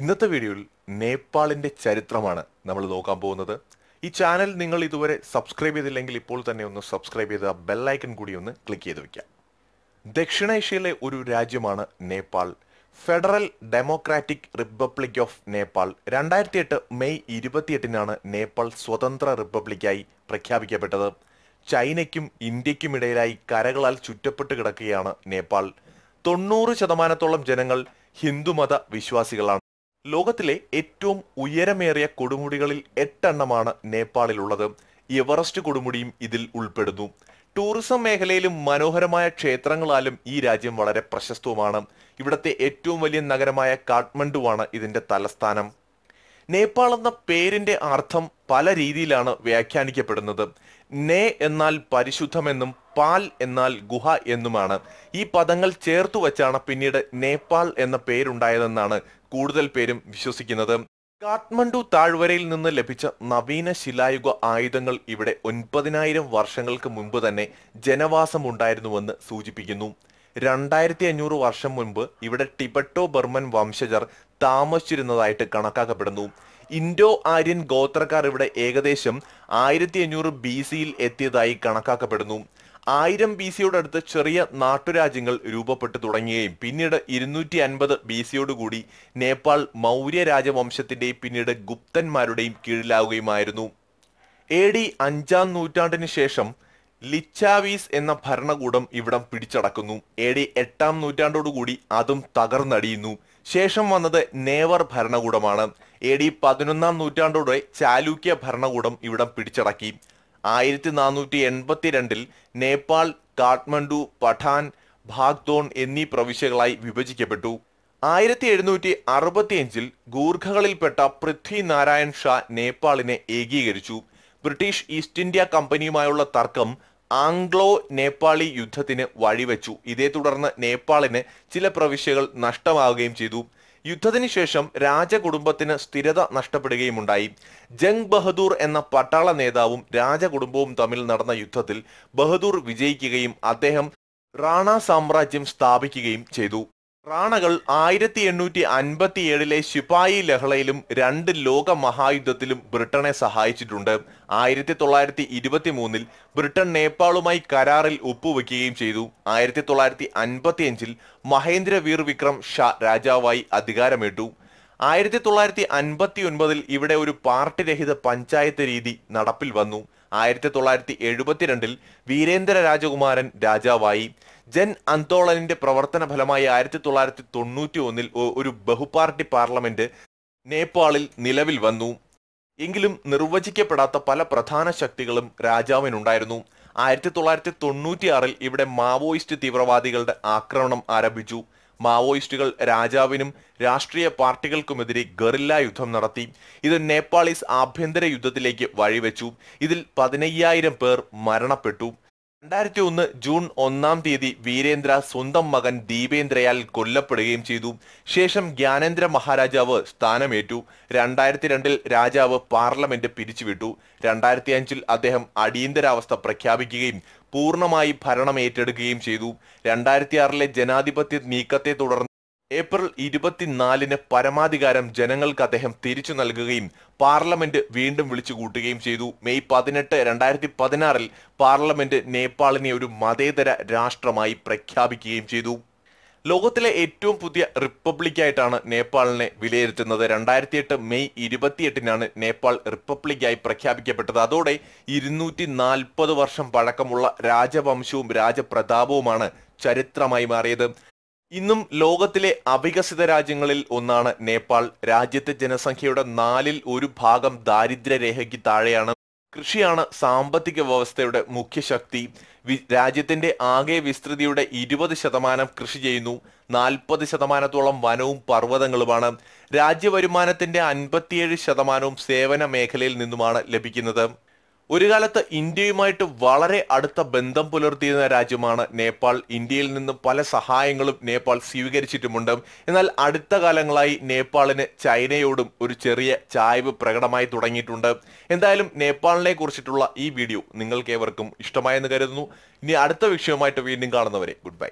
ഇന്നത്തെ വീഡിയോയിൽ നേപ്പാളിന്റെ ചരിത്രമാണ് നമ്മൾ നോക്കാൻ പോകുന്നത്. ഈ ചാനൽ നിങ്ങൾ ഇതുവരെ സബ്സ്ക്രൈബ് ചെയ്തില്ലെങ്കിൽ ഇപ്പോൾ തന്നെ ഒന്ന് സബ്സ്ക്രൈബ് ചെയ്ത് ആ ബെല്ലൈക്കൺ കൂടി ഒന്ന് ക്ലിക്ക് ചെയ്ത് വെക്കാം ദക്ഷിണേഷ്യയിലെ ഒരു രാജ്യമാണ് Nepal. Federal democratic republic of Nepal രണ്ടായിരത്തി എട്ട് മെയ് ഇരുപത്തിയെട്ടിനാണ് നേപ്പാൾ സ്വതന്ത്ര റിപ്പബ്ലിക്കായി പ്രഖ്യാപിക്കപ്പെട്ടത്. ചൈനയ്ക്കും ഇന്ത്യക്കും ഇടയിലായി കരകളാൽ ചുറ്റപ്പെട്ട് കിടക്കുകയാണ് നേപ്പാൾ. തൊണ്ണൂറ് ശതമാനത്തോളം ജനങ്ങൾ ഹിന്ദുമത വിശ്വാസികളാണ്. ലോകത്തിലെ ഏറ്റവും ഉയരമേറിയ കൊടുമുടികളിൽ എട്ടെണ്ണമാണ് നേപ്പാളിലുള്ളത്. എവറസ്റ്റ് കൊടുമുടിയും ഇതിൽ ഉൾപ്പെടുന്നു. ടൂറിസം മേഖലയിലും മനോഹരമായ ക്ഷേത്രങ്ങളാലും ഈ രാജ്യം വളരെ പ്രശസ്തവുമാണ്. ഇവിടത്തെ ഏറ്റവും വലിയ നഗരമായ കാഠ്മണ്ഡുവാണ് ഇതിന്റെ തലസ്ഥാനം. നേപ്പാൾ എന്ന പേരിന്റെ അർത്ഥം പല രീതിയിലാണ് വ്യാഖ്യാനിക്കപ്പെടുന്നത്. നേ എന്നാൽ പരിശുദ്ധമെന്നും പാൽ എന്നാൽ ഗുഹ എന്നുമാണ്. ഈ പദങ്ങൾ ചേർത്തു വച്ചാണ് പിന്നീട് നേപ്പാൾ എന്ന പേരുണ്ടായതെന്നാണ് കൂടുതൽ പേരും വിശ്വസിക്കുന്നത്. കാഠ്മണ്ഡു താഴ്വരയിൽ നിന്ന് ലഭിച്ച നവീന ശിലായുഗ ആയുധങ്ങൾ ഇവിടെ ഒൻപതിനായിരം വർഷങ്ങൾക്ക് മുമ്പ് തന്നെ ജനവാസം ഉണ്ടായിരുന്നുവെന്ന് സൂചിപ്പിക്കുന്നു. രണ്ടായിരത്തി അഞ്ഞൂറ് വർഷം മുൻപ് ഇവിടെ ടിബറ്റോ ബർമൻ വംശജർ താമസിച്ചിരുന്നതായിട്ട് കണക്കാക്കപ്പെടുന്നു. ഇൻഡോ ആര്യൻ ഗോത്രക്കാർ ഇവിടെ ഏകദേശം ആയിരത്തി അഞ്ഞൂറ് ബി സിയിൽ എത്തിയതായി കണക്കാക്കപ്പെടുന്നു. ആയിരം ബി സിയോട് അടുത്ത് ചെറിയ നാട്ടുരാജ്യങ്ങൾ രൂപപ്പെട്ടു തുടങ്ങുകയും പിന്നീട് ഇരുന്നൂറ്റി അൻപത് ബി സിയോടുകൂടി നേപ്പാൾ മൗര്യ രാജവംശത്തിന്റെയും പിന്നീട് ഗുപ്തന്മാരുടെയും കീഴിലാവുകയുമായിരുന്നു. എ ഡി അഞ്ചാം നൂറ്റാണ്ടിന് ശേഷം ലിച്ചാവീസ് എന്ന ഭരണകൂടം ഇവിടം പിടിച്ചടക്കുന്നു. എ ഡി എട്ടാം നൂറ്റാണ്ടോടുകൂടി അതും തകർന്നടിയുന്നു. ശേഷം വന്നത് നേവർ ഭരണകൂടമാണ്. എ ഡി പതിനൊന്നാം നൂറ്റാണ്ടോടെ ചാലൂക്യ ഭരണകൂടം ഇവിടം പിടിച്ചടക്കി. ആയിരത്തി നാനൂറ്റി എൺപത്തിരണ്ടിൽ നേപ്പാൾ കാഠ്മണ്ഡു പഠാൻ ഭാഗ്തോൺ എന്നീ പ്രവിശ്യകളായി വിഭജിക്കപ്പെട്ടു. ആയിരത്തി എഴുന്നൂറ്റി അറുപത്തിയഞ്ചിൽ ഗൂർഖകളിൽപ്പെട്ട പൃഥ്വി നാരായൺ ഷാ നേപ്പാളിനെ ഏകീകരിച്ചു. ബ്രിട്ടീഷ് ഈസ്റ്റ് ഇന്ത്യ കമ്പനിയുമായുള്ള തർക്കം ആംഗ്ലോ നേപ്പാളി യുദ്ധത്തിന് വഴിവെച്ചു. ഇതേ തുടർന്ന് നേപ്പാളിന് ചില പ്രവിശ്യകൾ നഷ്ടമാവുകയും ചെയ്തു. യുദ്ധത്തിന് ശേഷം രാജകുടുംബത്തിന് സ്ഥിരത നഷ്ടപ്പെടുകയും ഉണ്ടായി. ജംഗ് ബഹദൂർ എന്ന പട്ടാള നേതാവും രാജകുടുംബവും തമ്മിൽ നടന്ന യുദ്ധത്തിൽ ബഹദൂർ വിജയിക്കുകയും അദ്ദേഹം റാണ സാമ്രാജ്യം സ്ഥാപിക്കുകയും ചെയ്തു. റാണകൾ ആയിരത്തി എണ്ണൂറ്റി അൻപത്തി ഏഴിലെ ശിപായി ലഹളയിലും രണ്ട് ലോക മഹായുദ്ധത്തിലും ബ്രിട്ടനെ സഹായിച്ചിട്ടുണ്ട്. ആയിരത്തി തൊള്ളായിരത്തി ഇരുപത്തി മൂന്നിൽ ബ്രിട്ടൻ നേപ്പാളുമായി കരാറിൽ ഒപ്പുവെക്കുകയും ചെയ്തു. ആയിരത്തി തൊള്ളായിരത്തി അൻപത്തി അഞ്ചിൽ മഹേന്ദ്ര വീർ വിക്രം ഷാ രാജാവായി അധികാരമേറ്റു. ആയിരത്തി തൊള്ളായിരത്തി അൻപത്തി ഒൻപതിൽ ഇവിടെ ഒരു പാർട്ടി രഹിത പഞ്ചായത്ത് രീതി നടപ്പിൽ വന്നു. ആയിരത്തി തൊള്ളായിരത്തി എഴുപത്തിരണ്ടിൽ വീരേന്ദ്ര രാജകുമാരൻ രാജാവായി. ജൻ അന്തോളനിന്റെ പ്രവർത്തന ഫലമായി ആയിരത്തി തൊള്ളായിരത്തി തൊണ്ണൂറ്റി ഒന്നിൽ ഒരു ബഹുപാർട്ടി പാർലമെന്റ് നേപ്പാളിൽ നിലവിൽ വന്നു. എങ്കിലും നിർവചിക്കപ്പെടാത്ത പല പ്രധാന ശക്തികളും രാജാവിനുണ്ടായിരുന്നു. ആയിരത്തി തൊള്ളായിരത്തി തൊണ്ണൂറ്റിയാറിൽ ഇവിടെ മാവോയിസ്റ്റ് തീവ്രവാദികളുടെ ആക്രമണം ആരംഭിച്ചു. മാവോയിസ്റ്റുകൾ രാജാവിനും രാഷ്ട്രീയ പാർട്ടികൾക്കുമെതിരെ ഗറില്ല യുദ്ധം നടത്തി. ഇത് നേപ്പാളീസ് ആഭ്യന്തര യുദ്ധത്തിലേക്ക് വഴിവെച്ചു. ഇതിൽ പതിനയ്യായിരം പേർ മരണപ്പെട്ടു. രണ്ടായിരത്തി ഒന്ന് ജൂൺ ഒന്നാം തീയതി വീരേന്ദ്ര സ്വന്തം മകൻ ദീപേന്ദ്രയാൽ കൊല്ലപ്പെടുകയും ചെയ്തു. ശേഷം ജ്ഞാനേന്ദ്ര മഹാരാജാവ് സ്ഥാനമേറ്റു. രണ്ടായിരത്തി രണ്ടിൽ രാജാവ് പാർലമെന്റ് പിരിച്ചുവിട്ടു. രണ്ടായിരത്തി അഞ്ചിൽ അദ്ദേഹം അടിയന്തരാവസ്ഥ പ്രഖ്യാപിക്കുകയും പൂർണമായി ഭരണം ഏറ്റെടുക്കുകയും ചെയ്തു. രണ്ടായിരത്തി ആറിലെ ജനാധിപത്യ നീക്കത്തെ തുടർന്ന് ഏപ്രിൽ ഇരുപത്തിനാലിന് പരമാധികാരം ജനങ്ങൾക്ക് അദ്ദേഹം തിരിച്ചു നൽകുകയും പാർലമെന്റ് വീണ്ടും വിളിച്ചു കൂട്ടുകയും ചെയ്തു. മെയ് പതിനെട്ട് രണ്ടായിരത്തി പതിനാറിൽ പാർലമെന്റ് നേപ്പാളിനെ ഒരു മതേതര രാഷ്ട്രമായി പ്രഖ്യാപിക്കുകയും ചെയ്തു. ലോകത്തിലെ ഏറ്റവും പുതിയ റിപ്പബ്ലിക്കായിട്ടാണ് നേപ്പാളിനെ വിലയിരുത്തുന്നത്. രണ്ടായിരത്തി എട്ട് മെയ് ഇരുപത്തിയെട്ടിനാണ് നേപ്പാൾ റിപ്പബ്ലിക്കായി പ്രഖ്യാപിക്കപ്പെട്ടത്. അതോടെ ഇരുന്നൂറ്റി നാൽപ്പത് വർഷം പഴക്കമുള്ള രാജവംശവും രാജപ്രതാപവുമാണ് ചരിത്രമായി മാറിയത്. ഇന്നും ലോകത്തിലെ അവികസിത രാജ്യങ്ങളിൽ ഒന്നാണ് നേപ്പാൾ. രാജ്യത്തെ ജനസംഖ്യയുടെ നാലിൽ ഒരു ഭാഗം ദാരിദ്ര്യരേഖയ്ക്ക് താഴെയാണ്. കൃഷിയാണ് സാമ്പത്തിക വ്യവസ്ഥയുടെ മുഖ്യശക്തി രാജ്യത്തിന്റെ ആകെ വിസ്തൃതിയുടെ ഇരുപത് ശതമാനം കൃഷി ചെയ്യുന്നു. നാൽപ്പത് ശതമാനത്തോളം വനവും പർവതങ്ങളുമാണ്. രാജ്യവരുമാനത്തിന്റെ അൻപത്തിയേഴ് ശതമാനവും സേവന മേഖലയിൽ നിന്നുമാണ് ലഭിക്കുന്നത്. ഒരു കാലത്ത് ഇന്ത്യയുമായിട്ട് വളരെ അടുത്ത ബന്ധം പുലർത്തിയിരുന്ന രാജ്യമാണ് നേപ്പാൾ. ഇന്ത്യയിൽ നിന്ന് പല സഹായങ്ങളും നേപ്പാൾ സ്വീകരിച്ചിട്ടുമുണ്ട്. എന്നാൽ അടുത്ത കാലങ്ങളായി നേപ്പാളിന് ചൈനയോടും ഒരു ചെറിയ ചായ്വ് പ്രകടമായി തുടങ്ങിയിട്ടുണ്ട്. എന്തായാലും നേപ്പാളിനെ കുറിച്ചിട്ടുള്ള ഈ വീഡിയോ നിങ്ങൾക്ക് ഏവർക്കും ഇഷ്ടമായെന്ന് കരുതുന്നു. ഇനി അടുത്ത വിഷയവുമായിട്ട് വീണ്ടും കാണുന്നവരെ ഗുഡ് ബൈ.